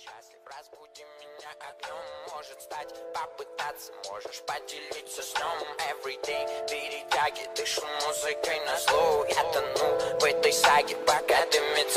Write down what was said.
счастлив, разбуди меня огнем Может стать, попытаться, можешь поделиться сном Everyday перетяги, дышу музыкой на зло Я тону в этой саге, пока ты меня.